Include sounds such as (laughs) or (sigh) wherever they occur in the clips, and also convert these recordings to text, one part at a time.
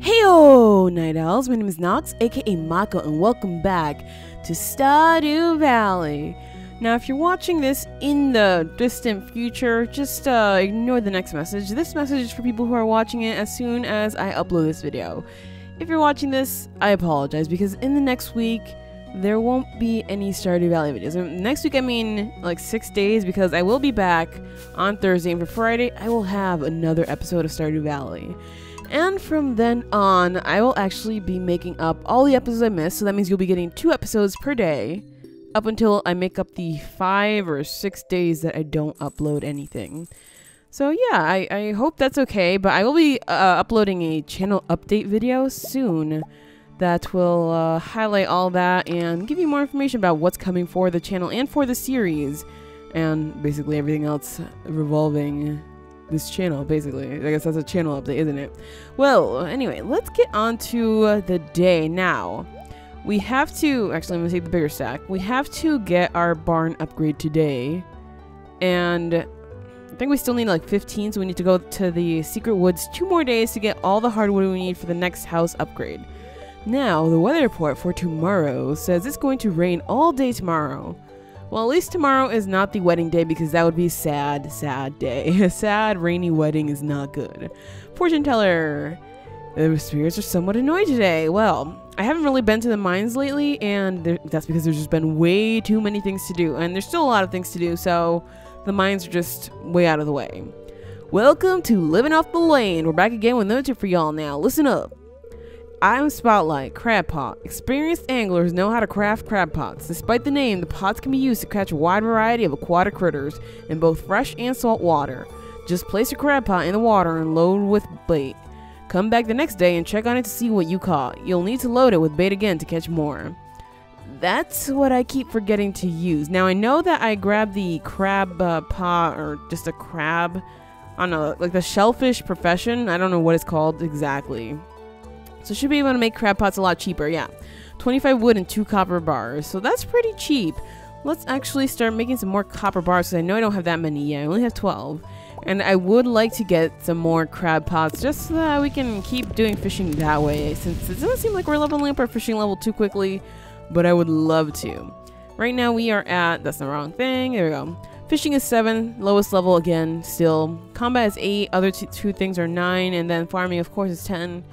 Heyo, Night Owls. My name is Nox, aka Mako, and welcome back to Stardew Valley. Now, if you're watching this in the distant future, just uh, ignore the next message. This message is for people who are watching it as soon as I upload this video. If you're watching this, I apologize because in the next week, there won't be any Stardew Valley videos. Next week, I mean like six days because I will be back on Thursday, and for Friday, I will have another episode of Stardew Valley. And from then on, I will actually be making up all the episodes I missed. So that means you'll be getting two episodes per day up until I make up the five or six days that I don't upload anything. So yeah, I, I hope that's okay. But I will be uh, uploading a channel update video soon that will uh, highlight all that and give you more information about what's coming for the channel and for the series. And basically everything else revolving this channel, basically. I guess that's a channel update, isn't it? Well, anyway, let's get on to uh, the day now. We have to, actually, I'm to take the bigger stack. We have to get our barn upgrade today. And I think we still need like 15, so we need to go to the secret woods two more days to get all the hardwood we need for the next house upgrade. Now, the weather report for tomorrow says it's going to rain all day tomorrow. Well, at least tomorrow is not the wedding day because that would be sad, sad day. (laughs) A sad, rainy wedding is not good. Fortune teller. The spirits are somewhat annoyed today. Well, I haven't really been to the mines lately, and there, that's because there's just been way too many things to do, and there's still a lot of things to do, so the mines are just way out of the way. Welcome to Living Off the Land. We're back again with another tip for y'all now. Listen up. I'm Spotlight, Crab Pot. Experienced anglers know how to craft crab pots. Despite the name, the pots can be used to catch a wide variety of aquatic critters in both fresh and salt water. Just place your crab pot in the water and load with bait. Come back the next day and check on it to see what you caught. You'll need to load it with bait again to catch more. That's what I keep forgetting to use. Now I know that I grabbed the crab uh, pot or just a crab. I don't know, like the shellfish profession. I don't know what it's called exactly. So should be able to make crab pots a lot cheaper, yeah. 25 wood and 2 copper bars. So that's pretty cheap. Let's actually start making some more copper bars because I know I don't have that many yet. I only have 12. And I would like to get some more crab pots just so that we can keep doing fishing that way since it doesn't seem like we're leveling up our fishing level too quickly, but I would love to. Right now we are at, that's the wrong thing, there we go. Fishing is 7, lowest level again, still. Combat is 8, other two things are 9, and then farming of course is 10.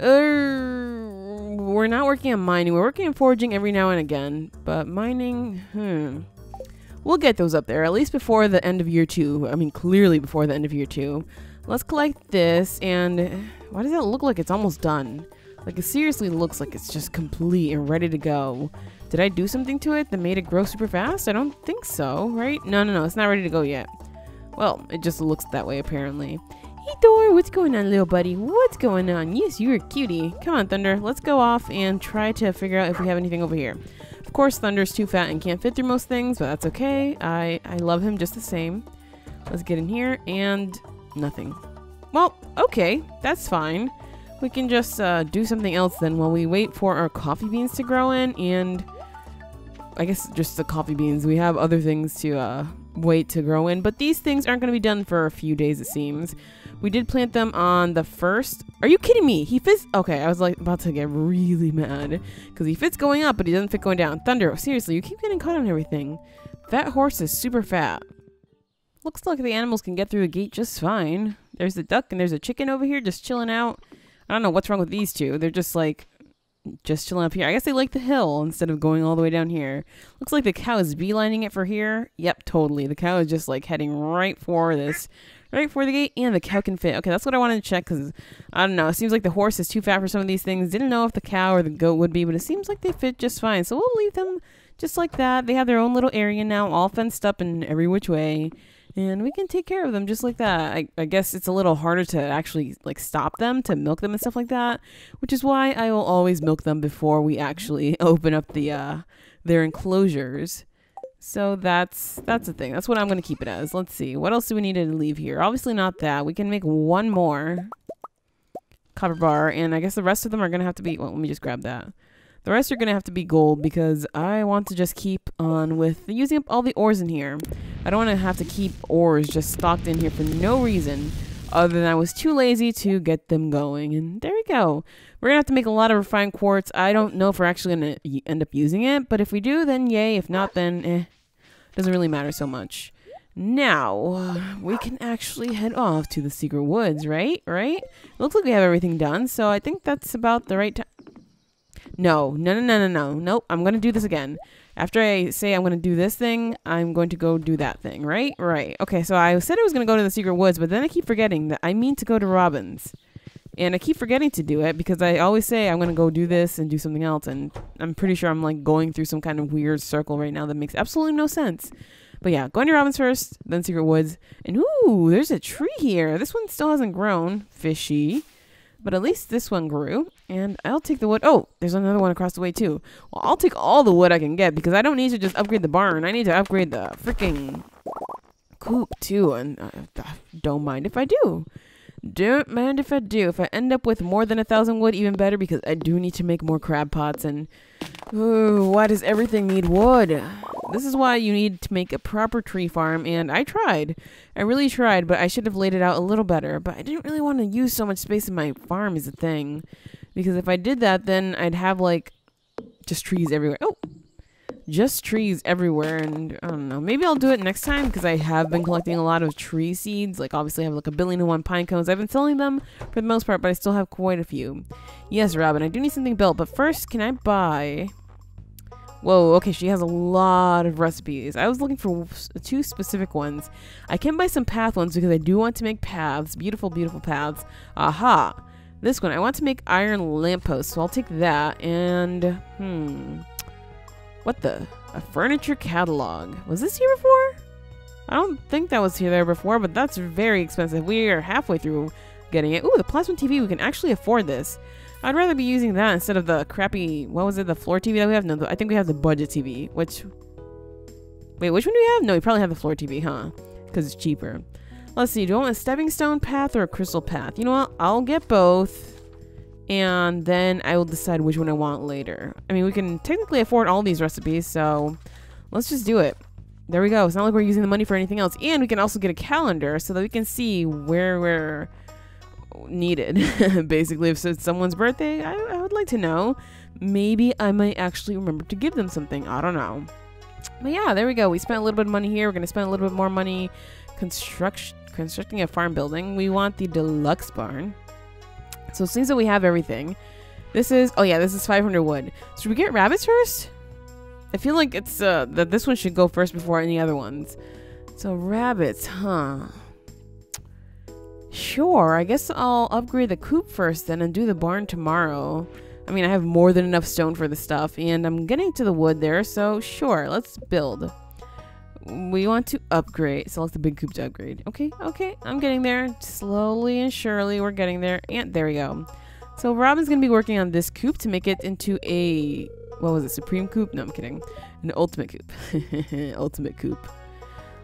Uh, we're not working on mining. We're working on foraging every now and again. But mining, hmm. We'll get those up there, at least before the end of year two. I mean, clearly before the end of year two. Let's collect this, and why does that look like it's almost done? Like, it seriously looks like it's just complete and ready to go. Did I do something to it that made it grow super fast? I don't think so, right? No, no, no, it's not ready to go yet. Well, it just looks that way, apparently. Hey Thor, what's going on, little buddy? What's going on? Yes, you're a cutie. Come on, Thunder. Let's go off and try to figure out if we have anything over here. Of course, Thunder's too fat and can't fit through most things, but that's okay. I, I love him just the same. Let's get in here, and nothing. Well, okay, that's fine. We can just uh, do something else then while we wait for our coffee beans to grow in, and I guess just the coffee beans. We have other things to uh, wait to grow in, but these things aren't going to be done for a few days, it seems. We did plant them on the first. Are you kidding me? He fits. Okay, I was like about to get really mad because he fits going up, but he doesn't fit going down. Thunder, seriously, you keep getting caught on everything. That horse is super fat. Looks like the animals can get through the gate just fine. There's a duck and there's a chicken over here just chilling out. I don't know what's wrong with these two. They're just like just chilling up here. I guess they like the hill instead of going all the way down here. Looks like the cow is beelining it for here. Yep, totally. The cow is just like heading right for this right for the gate and the cow can fit. Okay, that's what I wanted to check because I don't know. It seems like the horse is too fat for some of these things. Didn't know if the cow or the goat would be, but it seems like they fit just fine. So we'll leave them just like that. They have their own little area now, all fenced up in every which way. And we can take care of them just like that. I, I guess it's a little harder to actually like stop them to milk them and stuff like that, which is why I will always milk them before we actually (laughs) open up the uh, their enclosures. So that's that's the thing. That's what I'm going to keep it as. Let's see. What else do we need to leave here? Obviously not that. We can make one more copper bar. And I guess the rest of them are going to have to be... Well, let me just grab that. The rest are going to have to be gold because I want to just keep on with using up all the ores in here. I don't want to have to keep ores just stocked in here for no reason. Other than I was too lazy to get them going. And there we go. We're gonna have to make a lot of refined quartz. I don't know if we're actually gonna end up using it, but if we do, then yay. If not, then eh. Doesn't really matter so much. Now, we can actually head off to the secret woods, right? Right? Looks like we have everything done, so I think that's about the right time. No, no, no, no, no, no. Nope, I'm going to do this again. After I say I'm going to do this thing, I'm going to go do that thing, right? Right. Okay, so I said I was going to go to the secret woods, but then I keep forgetting that I mean to go to Robin's. And I keep forgetting to do it because I always say I'm going to go do this and do something else. And I'm pretty sure I'm like going through some kind of weird circle right now that makes absolutely no sense. But yeah, going to Robin's first, then Secret Woods. And ooh, there's a tree here. This one still hasn't grown. Fishy. But at least this one grew. And I'll take the wood. Oh, there's another one across the way too. Well, I'll take all the wood I can get because I don't need to just upgrade the barn. I need to upgrade the freaking coop too. And uh, don't mind if I do. Don't mind if I do. If I end up with more than a thousand wood, even better because I do need to make more crab pots. And ooh, why does everything need wood? This is why you need to make a proper tree farm. And I tried. I really tried, but I should have laid it out a little better. But I didn't really want to use so much space in my farm is a thing. Because if I did that, then I'd have like just trees everywhere. Oh, just trees everywhere and I don't know. Maybe I'll do it next time because I have been collecting a lot of tree seeds. Like obviously I have like a billion and one pine cones. I've been selling them for the most part, but I still have quite a few. Yes, Robin, I do need something built, but first can I buy Whoa, okay, she has a lot of recipes. I was looking for two specific ones. I can buy some path ones because I do want to make paths, beautiful, beautiful paths. Aha! This one, I want to make iron lampposts, so I'll take that. And, hmm, what the? A furniture catalog. Was this here before? I don't think that was here there before, but that's very expensive. We are halfway through getting it. Ooh, the plasma TV. We can actually afford this. I'd rather be using that instead of the crappy, what was it, the floor TV that we have? No, I think we have the budget TV, which... Wait, which one do we have? No, we probably have the floor TV, huh? Because it's cheaper. Let's see, do I want a stepping stone path or a crystal path? You know what? I'll get both and then I will decide which one I want later. I mean, we can technically afford all these recipes, so let's just do it. There we go. It's not like we're using the money for anything else. And we can also get a calendar so that we can see where we're needed. (laughs) Basically, if it's someone's birthday, I, I would like to know. Maybe I might actually remember to give them something. I don't know. But yeah, there we go. We spent a little bit of money here. We're going to spend a little bit more money constructing a farm building. We want the deluxe barn. So it seems that we have everything. This is, oh yeah, this is 500 wood. Should we get rabbits first? I feel like it's, uh, that this one should go first before any other ones. So rabbits, huh? Sure, I guess I'll upgrade the coop first then and do the barn tomorrow. I mean, I have more than enough stone for the stuff, and I'm getting to the wood there, so sure, let's build. We want to upgrade. Select the big coop to upgrade. Okay, okay, I'm getting there. Slowly and surely, we're getting there. And there we go. So Robin's going to be working on this coop to make it into a, what was it, supreme coop? No, I'm kidding. An ultimate coop. (laughs) ultimate coop.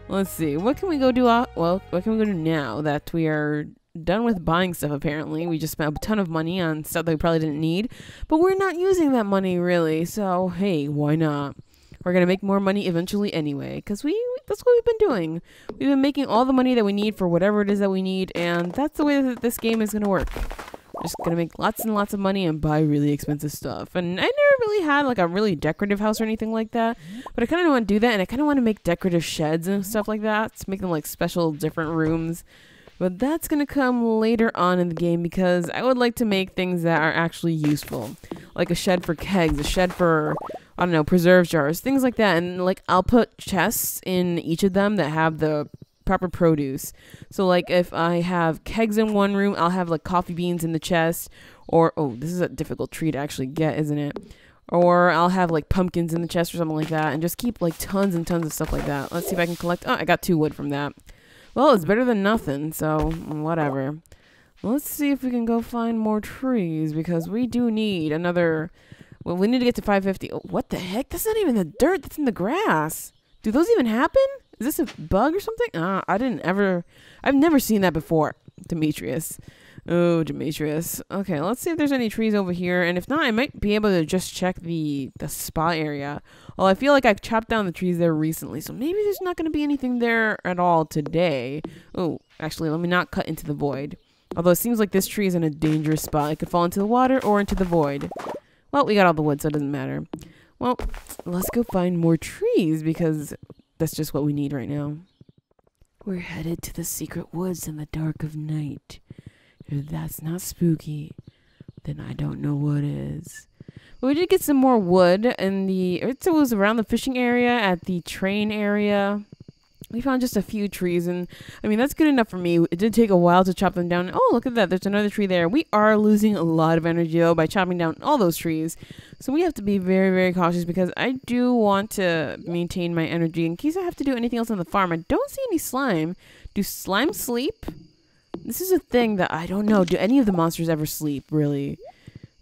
Let's see. What can we go do? Well, what can we go do now that we are done with buying stuff apparently. We just spent a ton of money on stuff that we probably didn't need, but we're not using that money really. So, hey, why not? We're gonna make more money eventually anyway, because we that's what we've been doing. We've been making all the money that we need for whatever it is that we need, and that's the way that this game is gonna work. We're just gonna make lots and lots of money and buy really expensive stuff. And I never really had like a really decorative house or anything like that, but I kind of want to do that, and I kind of want to make decorative sheds and stuff like that to make them like special different rooms. But that's to come later on in the game because I would like to make things that are actually useful. Like a shed for kegs, a shed for I don't know, preserve jars, things like that. And like I'll put chests in each of them that have the proper produce. So like if I have kegs in one room, I'll have like coffee beans in the chest or oh, this is a difficult tree to actually get, isn't it? Or I'll have like pumpkins in the chest or something like that and just keep like tons and tons of stuff like that. Let's see if I can collect. Oh, I got two wood from that. Well, it's better than nothing, so whatever. Let's see if we can go find more trees because we do need another well, we need to get to 550. Oh, what the heck? That's not even the dirt. That's in the grass. Do those even happen? Is this a bug or something? Uh, I didn't ever. I've never seen that before, Demetrius. Oh, Demetrius. Okay, let's see if there's any trees over here. And if not, I might be able to just check the, the spa area. Well, I feel like I've chopped down the trees there recently, so maybe there's not going to be anything there at all today. Oh, actually, let me not cut into the void. Although it seems like this tree is in a dangerous spot. It could fall into the water or into the void. Well, we got all the wood, so it doesn't matter. Well, let's go find more trees because that's just what we need right now. We're headed to the secret woods in the dark of night. If that's not spooky, then I don't know what is. But we did get some more wood in the. It was around the fishing area, at the train area. We found just a few trees, and I mean, that's good enough for me. It did take a while to chop them down. Oh, look at that. There's another tree there. We are losing a lot of energy, though, by chopping down all those trees. So we have to be very, very cautious because I do want to maintain my energy in case I have to do anything else on the farm. I don't see any slime. Do slime sleep? This is a thing that I don't know. Do any of the monsters ever sleep, really?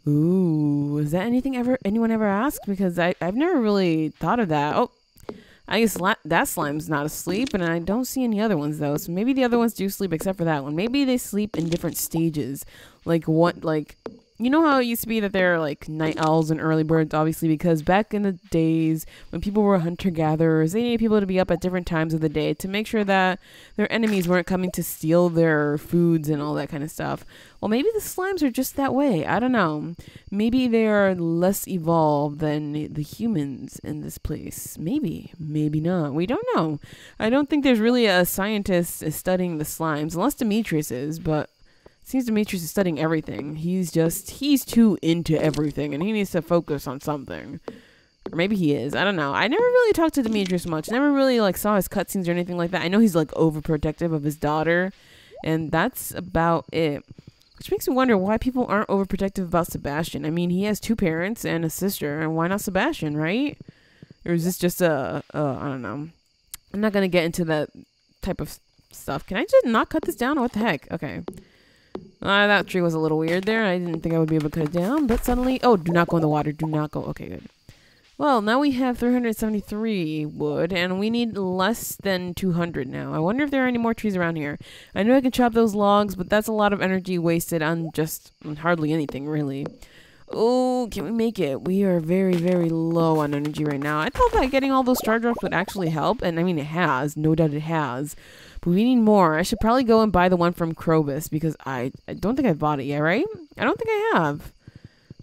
Ooh, is that anything ever anyone ever asked? Because I, I've never really thought of that. Oh, I guess that slime's not asleep, and I don't see any other ones though. So maybe the other ones do sleep, except for that one. Maybe they sleep in different stages. Like what? Like you know how it used to be that there are like night owls and early birds, obviously, because back in the days when people were hunter gatherers, they needed people to be up at different times of the day to make sure that their enemies weren't coming to steal their foods and all that kind of stuff. Well, maybe the slimes are just that way. I don't know. Maybe they are less evolved than the humans in this place. Maybe, maybe not. We don't know. I don't think there's really a scientist studying the slimes, unless Demetrius is, but Seems Demetrius is studying everything. He's just he's too into everything, and he needs to focus on something. Or maybe he is. I don't know. I never really talked to Demetrius much. Never really like saw his cutscenes or anything like that. I know he's like overprotective of his daughter, and that's about it. Which makes me wonder why people aren't overprotective about Sebastian. I mean, he has two parents and a sister, and why not Sebastian, right? Or is this just a, a I don't know. I'm not gonna get into that type of stuff. Can I just not cut this down? What the heck? Okay. Uh, that tree was a little weird there. I didn't think I would be able to cut it down, but suddenly... Oh, do not go in the water. Do not go. Okay, good. Well, now we have 373 wood, and we need less than 200 now. I wonder if there are any more trees around here. I know I can chop those logs, but that's a lot of energy wasted on just hardly anything, really. Oh, can we make it? We are very, very low on energy right now. I thought that getting all those star drops would actually help, and I mean, it has. No doubt it has. But we need more. I should probably go and buy the one from Krobus because I, I don't think I've bought it yet, right? I don't think I have.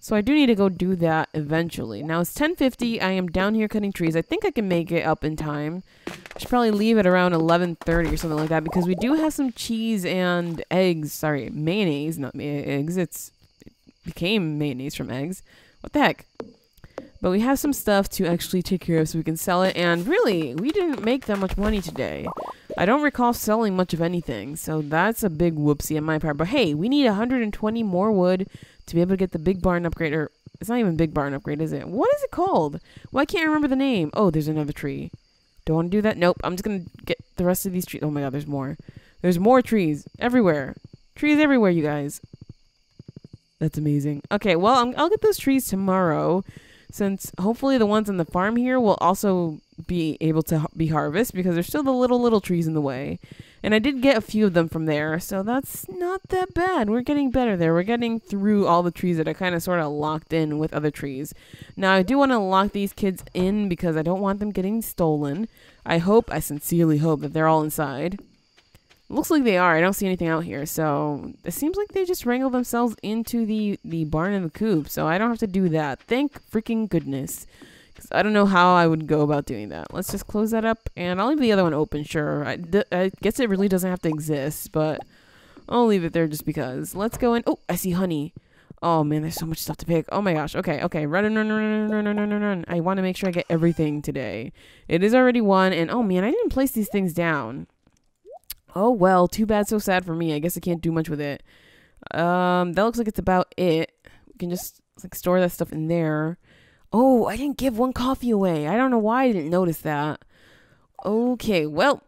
So I do need to go do that eventually. Now it's 10:50. I am down here cutting trees. I think I can make it up in time. I should probably leave at around 11:30 or something like that because we do have some cheese and eggs. Sorry, mayonnaise, not eggs. It's it became mayonnaise from eggs. What the heck? But we have some stuff to actually take care of so we can sell it. And really, we didn't make that much money today. I don't recall selling much of anything, so that's a big whoopsie on my part. But hey, we need 120 more wood to be able to get the big barn upgrade. Or it's not even big barn upgrade, is it? What is it called? Well, I can't I remember the name. Oh, there's another tree. Don't want to do that? Nope. I'm just going to get the rest of these trees. Oh my god, there's more. There's more trees everywhere. Trees everywhere, you guys. That's amazing. Okay, well, i will get those trees tomorrow since hopefully the ones on the farm here will also be able to be harvested because there's still the little little trees in the way. And I did get a few of them from there, so that's not that bad. We're getting better there. We're getting through all the trees that are kind of sort of locked in with other trees. Now, I do want to lock these kids in because I don't want them getting stolen. I hope, I sincerely hope that they're all inside. Looks like they are. I don't see anything out here. So it seems like they just wrangle themselves into the, the barn and the coop. So I don't have to do that. Thank freaking goodness. Because I don't know how I would go about doing that. Let's just close that up. And I'll leave the other one open, sure. I, I guess it really doesn't have to exist. But I'll leave it there just because. Let's go in. Oh, I see honey. Oh man, there's so much stuff to pick. Oh my gosh. Okay, okay. Run, run, run, run, run, run, run, run, run. I want to make sure I get everything today. It is already one. And oh man, I didn't place these things down. Oh well, too bad, so sad for me. I guess I can't do much with it. Um, that looks like it's about it. We can just like store that stuff in there. Oh, I didn't give one coffee away. I don't know why I didn't notice that. Okay, well,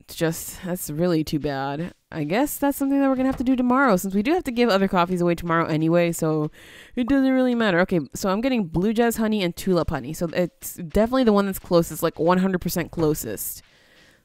it's just that's really too bad. I guess that's something that we're gonna have to do tomorrow, since we do have to give other coffees away tomorrow anyway. So it doesn't really matter. Okay, so I'm getting blue jazz honey and tulip honey. So it's definitely the one that's closest, like 100% closest.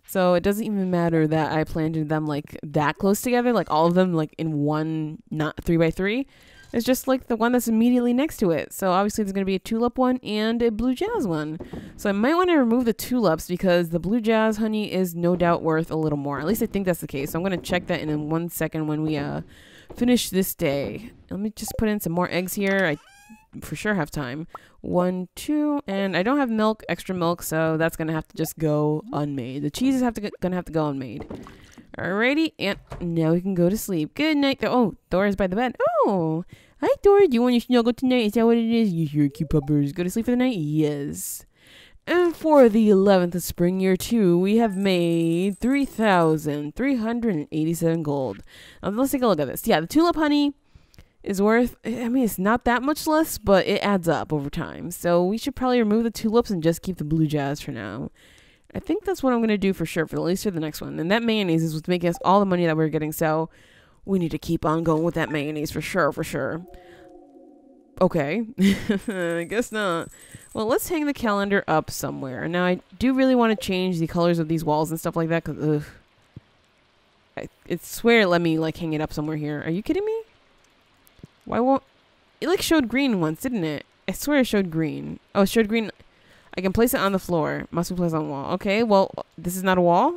So it doesn't even matter that I planted them like that close together, like all of them like in one not three by three. It's just like the one that's immediately next to it. So obviously there's gonna be a tulip one and a blue jazz one. So I might want to remove the tulips because the blue jazz honey is no doubt worth a little more. At least I think that's the case. So I'm gonna check that in one second when we uh finish this day. Let me just put in some more eggs here. I for sure have time. One, two, and I don't have milk, extra milk, so that's gonna have to just go unmade. The cheese is have to gonna have to go unmade. Alrighty, and now we can go to sleep. Good night. Oh, Thor is by the bed. Oh, hi Thor. Do you want your snuggle tonight? Is that what it is? You hear puppers. Go to sleep for the night? Yes. And for the 11th of spring year 2, we have made 3,387 gold. Now, let's take a look at this. Yeah, the tulip honey is worth, I mean, it's not that much less, but it adds up over time. So we should probably remove the tulips and just keep the blue jazz for now. I think that's what I'm going to do for sure, for at least for the next one. And that mayonnaise is what's making us all the money that we're getting. So we need to keep on going with that mayonnaise for sure, for sure. Okay, (laughs) I guess not. Well, let's hang the calendar up somewhere. Now, I do really want to change the colors of these walls and stuff like that, because. I, I swear it let me, like, hang it up somewhere here. Are you kidding me? Why won't... It, like, showed green once, didn't it? I swear it showed green. Oh, it showed green... I can place it on the floor. Must be placed on the wall. Okay, well, this is not a wall?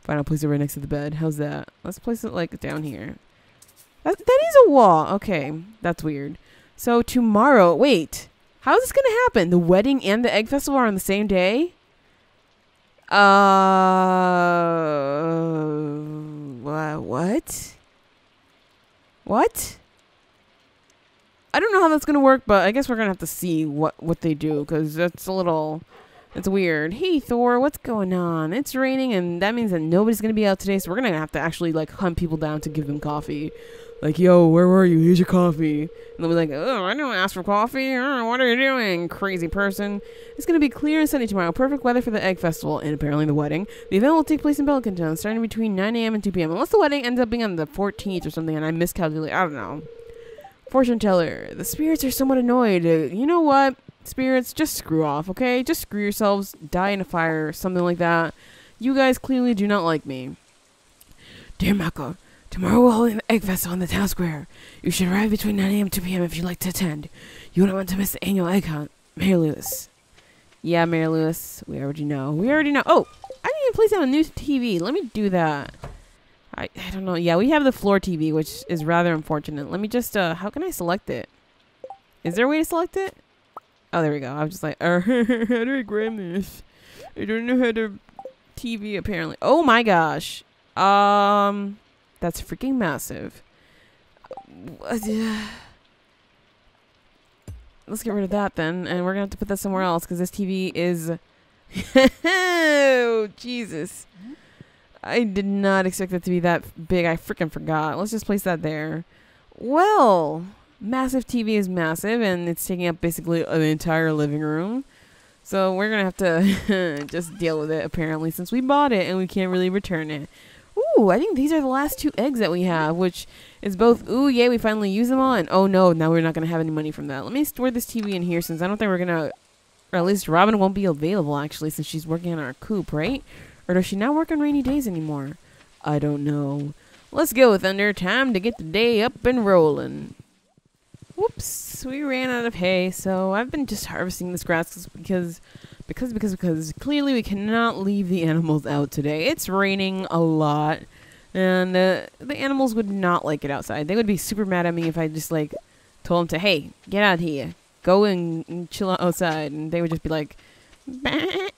Fine, I'll place it right next to the bed. How's that? Let's place it, like, down here. That, that is a wall. Okay, that's weird. So tomorrow, wait, how is this gonna happen? The wedding and the egg festival are on the same day? Uh, what? What? I don't know how that's gonna work, but I guess we're gonna have to see what what they do because that's a little, it's weird. Hey Thor, what's going on? It's raining, and that means that nobody's gonna be out today, so we're gonna have to actually like hunt people down to give them coffee like, yo, where were you? Here's your coffee. And they'll be like, oh, I didn't ask for coffee. What are you doing, crazy person? It's going to be clear and sunny tomorrow. Perfect weather for the egg festival and apparently the wedding. The event will take place in Pelican Town starting between 9 a.m. and 2 p.m. Unless the wedding ends up being on the 14th or something and I miscalculate. I don't know. Fortune teller. The spirits are somewhat annoyed. Uh, you know what? Spirits, just screw off, okay? Just screw yourselves. Die in a fire, or something like that. You guys clearly do not like me. Dear Mako, Tomorrow we'll hold an egg festival in the town square. You should arrive between 9 a.m. and 2 p.m. if you'd like to attend. You don't want to miss the annual egg hunt. Mayor Lewis. Yeah, Mayor Lewis. We already know. We already know. Oh, I need to place down a new TV. Let me do that. I, I don't know. Yeah, we have the floor TV, which is rather unfortunate. Let me just, uh, how can I select it? Is there a way to select it? Oh, there we go. I was just like, how do I grab this? I don't know how to TV, apparently. Oh my gosh. Um... That's freaking massive. (sighs) Let's get rid of that then, and we're gonna have to put that somewhere else because this TV is. (laughs) oh Jesus! I did not expect it to be that big. I freaking forgot. Let's just place that there. Well, massive TV is massive, and it's taking up basically an entire living room. So we're gonna have to (laughs) just deal with it apparently, since we bought it and we can't really return it. Ooh, I think these are the last two eggs that we have, which is both, ooh, yay, we finally use them all, and oh no, now we're not going to have any money from that. Let me store this TV in here since I don't think we're going to, or at least Robin won't be available actually since she's working on our coop, right? Or does she not work on rainy days anymore? I don't know. Let's go, with Thunder. Time to get the day up and rolling. Whoops, we ran out of hay, so I've been just harvesting this grass because because because because clearly we cannot leave the animals out today. It's raining a lot, and uh, the animals would not like it outside. They would be super mad at me if I just like told them to hey get out here, go and, and chill outside, and they would just be like. (laughs)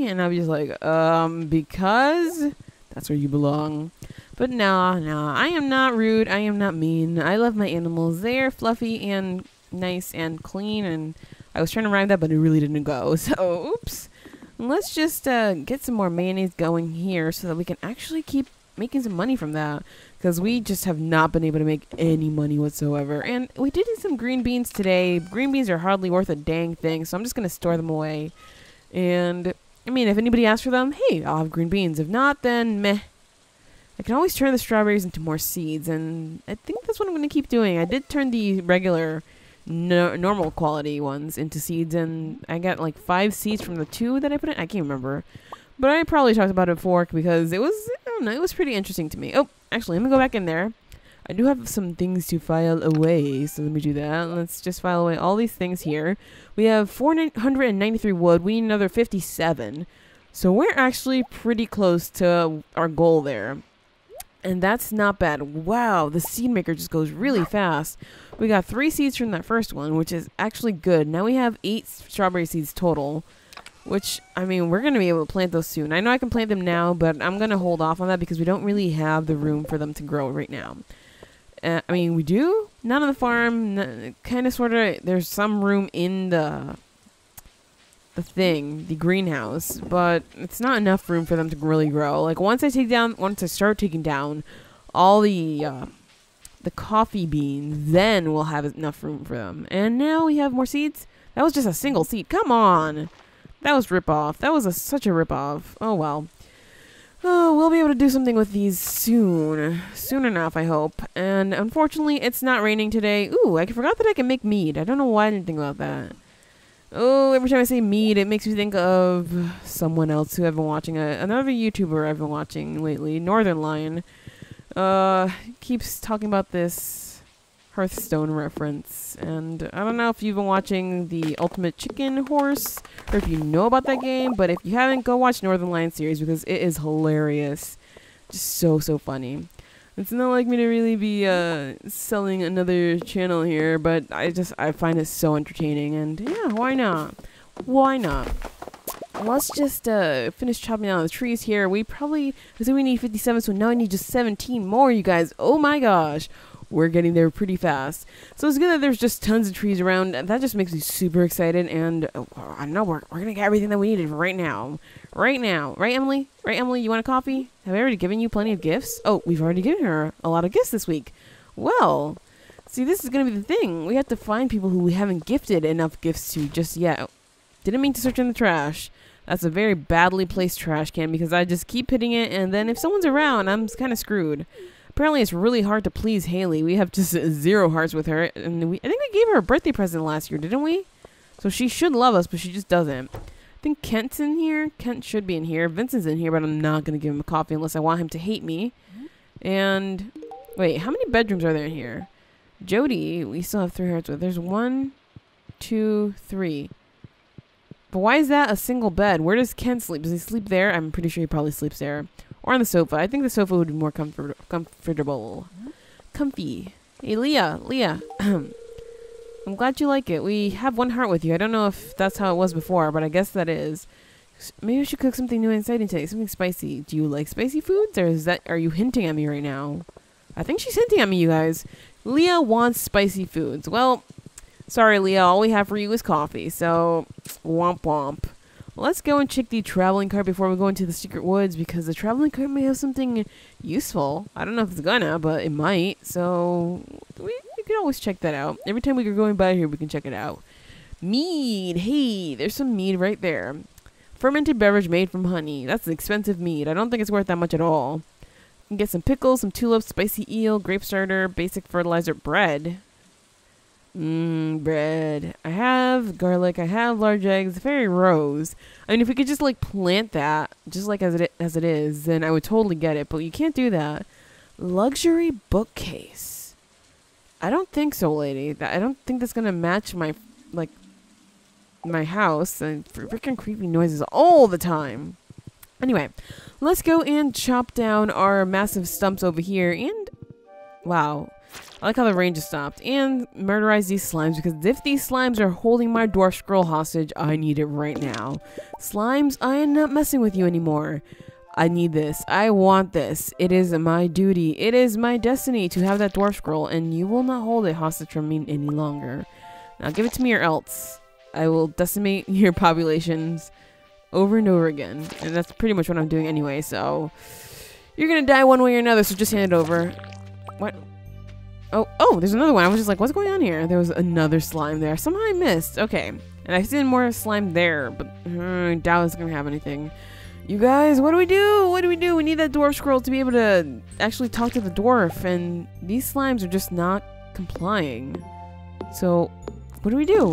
And I'd be just like, um, because that's where you belong. But no, no, I am not rude. I am not mean. I love my animals. They're fluffy and nice and clean and I was trying to rhyme that, but it really didn't go. (laughs) So, oops. Let's just uh, get some more mayonnaise going here so that we can actually keep making some money from that. Because we just have not been able to make any money whatsoever. And we did eat some green beans today. Green beans are hardly worth a dang thing, so I'm just going to store them away. And, I mean, if anybody asks for them, hey, I'll have green beans. If not, then meh. I can always turn the strawberries into more seeds, and I think that's what I'm going to keep doing. I did turn the regular no, normal quality ones into seeds, and I got like five seeds from the two that I put in. I can't remember, But I probably talked about it before because it was, I don't know, it was pretty interesting to me. Oh, actually, let me go back in there. I do have some things to file away, so let me do that. Let's just file away all these things here. We have 493 wood. We need another 57. So we're actually pretty close to our goal there. And that's not bad. Wow, the seed maker just goes really fast. We got three seeds from that first one, which is actually good. Now we have eight strawberry seeds total. Which, I mean, we're going to be able to plant those soon. I know I can plant them now, but I'm going to hold off on that because we don't really have the room for them to grow right now. Uh, I mean, we do. Not on the farm. Kind of, sort of. There's some room in the the thing, the greenhouse, but it's not enough room for them to really grow. Like once I take down, once I start taking down all the uh, the coffee beans, then we'll have enough room for them. And now we have more seeds. That was just a single seed. Come on. That was rip off. That was a, such a rip off. Oh well. Oh, we'll be able to do something with these soon. Soon enough, I hope. And unfortunately, it's not raining today. Ooh, I forgot that I can make mead. I don't know why I didn't think about that. Oh, every time I say mead, it makes me think of someone else who I've been watching. Another YouTuber I've been watching lately, Northernlion. Uh, keeps talking about this Hearthstone reference. And I don't know if you've been watching the Ultimate Chicken Horse or if you know about that game, but if you haven't, go watch Northernlion series because it is hilarious. Just so, so funny. It's not like me to really be uh, selling another channel here, but I just I find it so entertaining, and yeah, why not? Why not? Let's just uh, finish chopping down the trees here. We probably, I so we need 57, so now I need just 17 more, you guys. Oh my gosh we're getting there pretty fast. So it's good that there's just tons of trees around. That just makes me super excited. And uh, I know we're, we're going to get everything that we needed right now. Right now. Right, Emily? Right, Emily? You want a coffee? Have I already given you plenty of gifts? Oh, we've already given her a lot of gifts this week. Well, see, this is going to be the thing. We have to find people who we haven't gifted enough gifts to just yet. Didn't mean to search in the trash. That's a very badly placed trash can because I just keep hitting it, and then if someone's around, I'm kind of screwed. Apparently, it's really hard to please Haley. We have just (laughs) zero hearts with her, and we I think we gave her a birthday present last year, didn't we? So she should love us, but she just doesn't. I think Kent's in here. Kent should be in here. Vincent's in here, but I'm not gonna give him a coffee unless I want him to hate me. And wait, how many bedrooms are there in here? Jodi, we still have three hearts with. There's one, two, three. But why is that a single bed? Where does Kent sleep? Does he sleep there? I'm pretty sure he probably sleeps there or on the sofa. I think the sofa would be more comfort comfortable, comfy. Hey, Leah, Leah. (clears throat) I'm glad you like it. We have one heart with you. I don't know if that's how it was before, but I guess that is. Maybe we should cook something new and exciting today. Something spicy. Do you like spicy foods, or is that are you hinting at me right now? I think she's hinting at me, you guys. Leah wants spicy foods. Well, sorry, Leah. All we have for you is coffee. So, womp womp. Let's go and check the traveling cart before we go into the secret woods because the traveling cart may have something useful. I don't know if it's gonna, but it might. So we, we can always check that out. Every time we are going by here, we can check it out. Mead. Hey, there's some mead right there. Fermented beverage made from honey. That's an expensive mead. I don't think it's worth that much at all. You can get some pickles, some tulips, spicy eel, grape starter, basic fertilizer, bread. Mmm, bread. I have garlic. I have large eggs. Fairy rose. I mean, if we could just like plant that, just like as it as it is, then I would totally get it. But you can't do that. Luxury bookcase. I don't think so, lady. I don't think that's gonna match my like my house and freaking creepy noises all the time. Anyway, let's go and chop down our massive stumps over here. And wow, I like how the just stopped. And murderize these slimes because if these slimes are holding my dwarf scroll hostage, I need it right now. Slimes, I am not messing with you anymore. I need this. I want this. It is my duty. It is my destiny to have that dwarf scroll, and you will not hold it hostage from me any longer. Now give it to me or else. I will decimate (laughs) your populations over and over again. And that's pretty much what I'm doing anyway, so... You're gonna die one way or another, so just hand it over. What? Oh, oh, there's another one. I was just like, what's going on here? There was another slime there. Somehow I missed. Okay. And I've seen more slime there, but uh, doubt it's going to have anything. You guys, what do we do? What do we do? We need that dwarf scroll to be able to actually talk to the dwarf, and these slimes are just not complying. So, what do we do?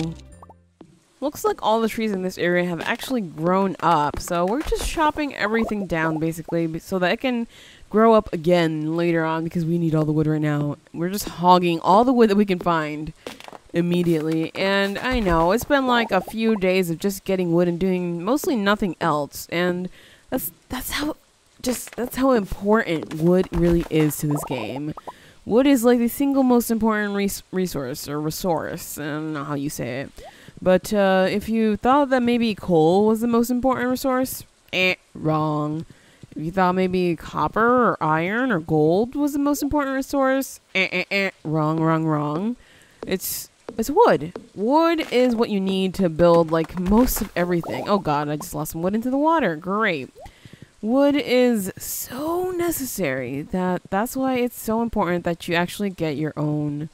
Looks like all the trees in this area have actually grown up, so we're just chopping everything down basically so that it can grow up again later on because we need all the wood right now. We're just hogging all the wood that we can find immediately. And I know it's been like a few days of just getting wood and doing mostly nothing else. And that's that's how just that's how important wood really is to this game. Wood is like the single most important res resource or resource. I don't know how you say it. But uh, if you thought that maybe coal was the most important resource, eh, wrong. You thought maybe copper or iron or gold was the most important resource, eh, eh, eh, wrong, wrong, wrong. It's it's wood. Wood is what you need to build like most of everything. Oh god, I just lost some wood into the water. Great. Wood is so necessary that that's why it's so important that you actually get your own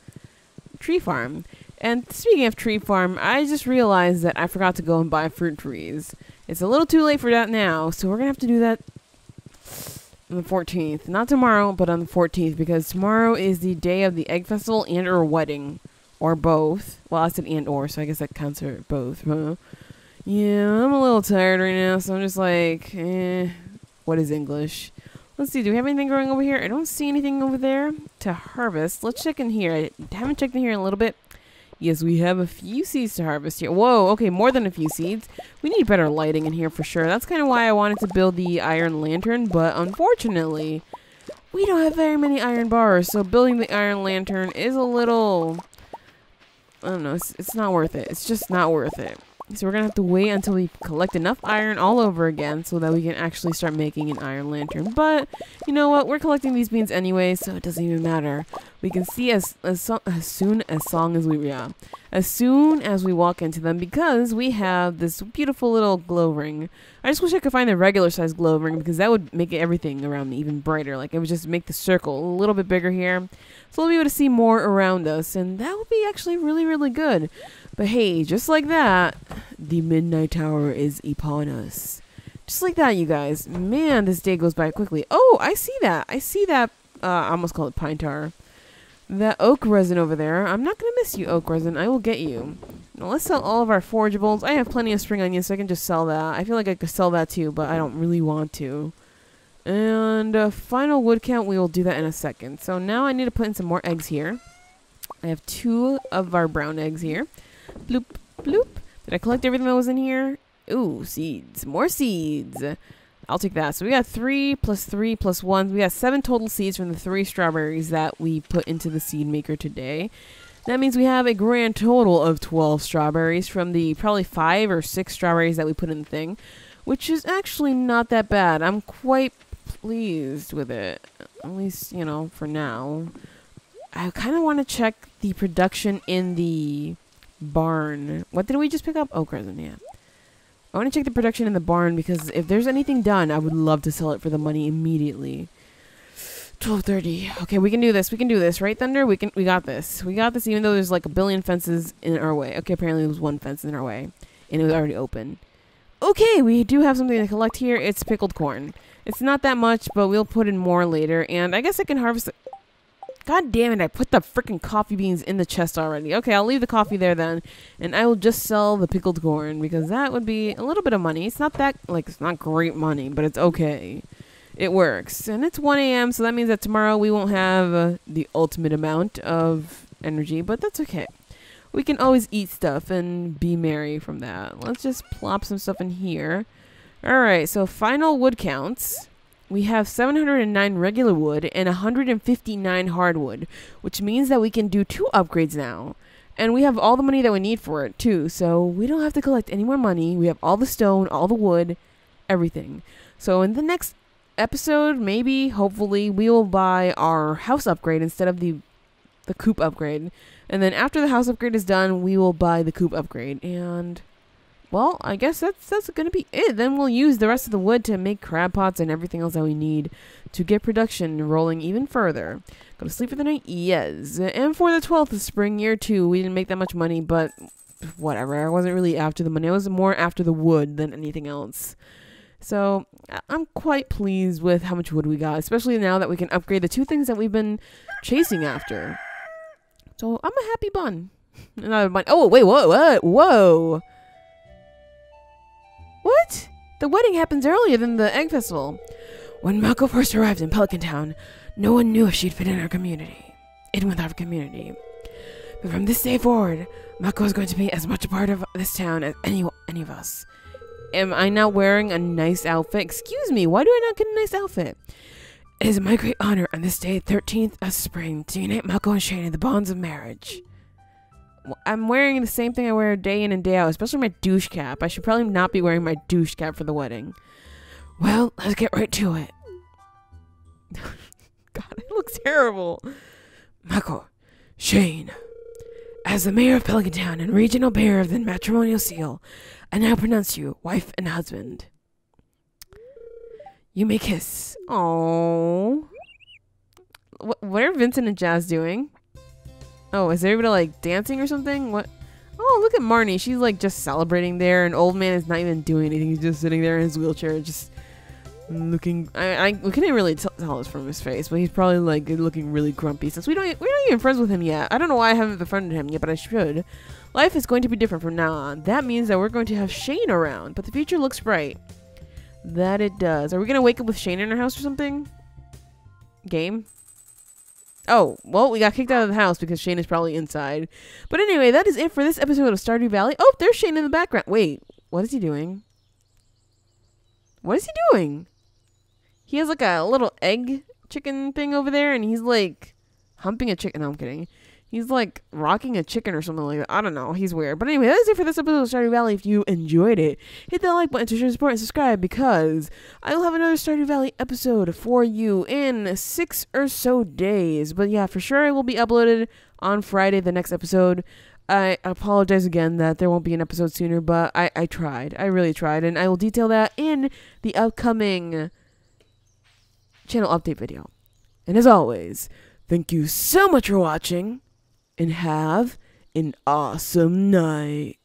tree farm. And speaking of tree farm, I just realized that I forgot to go and buy fruit trees. It's a little too late for that now, so we're gonna have to do that on the 14th. Not tomorrow, but on the 14th, because tomorrow is the day of the egg festival and or wedding. Or both. Well, I said and or, so I guess that counts for both. Yeah, I'm a little tired right now, so I'm just like, eh, what is English? Let's see, do we have anything growing over here? I don't see anything over there to harvest. Let's check in here. I haven't checked in here in a little bit. Yes, we have a few seeds to harvest here. Whoa, okay, more than a few seeds. We need better lighting in here for sure. That's kind of why I wanted to build the iron lantern, but unfortunately, we don't have very many iron bars, so building the iron lantern is a little... I don't know, it's, it's not worth it. It's just not worth it. So we're to have to wait until we collect enough iron all over again so that we can actually start making an iron lantern. But, you know what? We're collecting these beans anyway, so it doesn't even matter. We can see as, as, so as soon as long as we, yeah, as soon as we walk into them because we have this beautiful little glow ring. I just wish I could find the regular size glow ring because that would make everything around me even brighter. Like it would just make the circle a little bit bigger here. So we'll be able to see more around us and that would be actually really, really good. But hey, just like that, the Midnight Tower is upon us. Just like that, you guys. Man, this day goes by quickly. Oh, I see that. I see that. Uh, I almost called it pine tar. That oak resin over there. I'm not going to miss you, oak resin. I will get you. Now, let's sell all of our forageables. I have plenty of spring onions, so I can just sell that. I feel like I could sell that too, but I don't really want to. And uh, final wood count, we will do that in a second. So now I need to put in some more eggs here. I have two of our brown eggs here. Bloop, bloop. Did I collect everything that was in here? Ooh, seeds. More seeds. I'll take that. So we got three plus three plus one. We got seven total seeds from the three strawberries that we put into the seed maker today. That means we have a grand total of 12 strawberries from the probably five or six strawberries that we put in the thing, which is actually not that bad. I'm quite pleased with it. At least, you know, for now. I kind of want to check the production in the barn. What did we just pick up? Oh, resin, yeah. I want to check the production in the barn because if there's anything done, I would love to sell it for the money immediately. 12:30. Okay, we can do this. We can do this, right, Thunder? We can. We got this. We got this. Even though there's like a billion fences in our way. Okay, apparently there was one fence in our way, and it was already open. Okay, we do have something to collect here. It's pickled corn. It's not that much, but we'll put in more later. And I guess I can harvest. God damn it, I put the freaking coffee beans in the chest already. Okay, I'll leave the coffee there then, and I will just sell the pickled corn, because that would be a little bit of money. It's not that, like, it's not great money, but it's okay. It works. And it's 1 a.m., so that means that tomorrow we won't have uh, the ultimate amount of energy, but that's okay. We can always eat stuff and be merry from that. Let's just plop some stuff in here. Alright, so final wood counts we have 709 regular wood and 159 hardwood, which means that we can do two upgrades now. And we have all the money that we need for it, too, so we don't have to collect any more money. We have all the stone, all the wood, everything. So in the next episode, maybe, hopefully, we will buy our house upgrade instead of the the coop upgrade. And then after the house upgrade is done, we will buy the coop upgrade. And well, I guess that's that's gonna be it. Then we'll use the rest of the wood to make crab pots and everything else that we need to get production rolling even further. Go to sleep for the night? Yes. And for the 12th of spring year two, we didn't make that much money, but whatever. I wasn't really after the money. I was more after the wood than anything else. So I'm quite pleased with how much wood we got, especially now that we can upgrade the two things that we've been chasing after. So I'm a happy bun. (laughs) Another bun. Oh, wait, whoa, whoa, whoa. What? The wedding happens earlier than the egg festival. When Mako first arrived in Pelican Town, no one knew if she'd fit in our community. In with our community. But from this day forward, Mako is going to be as much a part of this town as any any of us. Am I not wearing a nice outfit? Excuse me, why do I not get a nice outfit? It is my great honor on this day, 13th of spring, to unite Mako and Shane in the bonds of marriage. I'm wearing the same thing I wear day in and day out, especially my douche cap. I should probably not be wearing my douche cap for the wedding. Well, let's get right to it. (laughs) God, it looks terrible. Michael, Shane, as the mayor of Pelican Town and regional bearer of the matrimonial seal, I now pronounce you wife and husband. You may kiss. Oh. What, what are Vincent and Jas doing? Oh, is everybody like dancing or something? What? Oh, look at Marnie. She's like just celebrating there, and old man is not even doing anything. He's just sitting there in his wheelchair, just looking. I, I we couldn't really tell, us from his face, but he's probably like looking really grumpy since we don't we're not even friends with him yet. I don't know why I haven't befriended him yet, but I should. Life is going to be different from now on. That means that we're going to have Shane around, but the future looks bright. That it does. Are we gonna wake up with Shane in our house or something? Game? Oh, well, we got kicked out of the house because Shane is probably inside. But anyway, that is it for this episode of Stardew Valley. Oh, there's Shane in the background. Wait, what is he doing? What is he doing? He has like a little egg chicken thing over there, and he's like humping a chicken. No, I'm kidding. He's like rocking a chicken or something like that. I don't know. He's weird. But anyway, that's it for this episode of Stardew Valley. If you enjoyed it, hit that like button to show support and subscribe because I will have another Stardew Valley episode for you in six or so days. But yeah, for sure, it will be uploaded on Friday, the next episode. I apologize again that there won't be an episode sooner, but I, I tried. I really tried. And I will detail that in the upcoming channel update video. And as always, thank you so much for watching and have an awesome night.